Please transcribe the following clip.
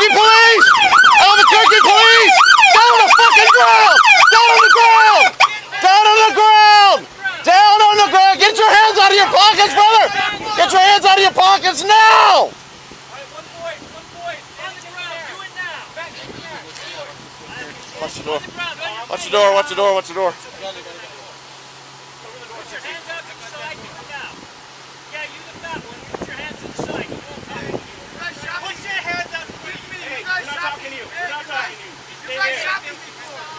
Albuquerque police! Albuquerque police! Down on the fucking ground! Down on the ground! Down on the ground! Down on the ground! Get your hands out of your pockets, brother! Get your hands out of your pockets now! Watch the door. Watch the door. Watch the door. Watch the door. Watch the door. Shut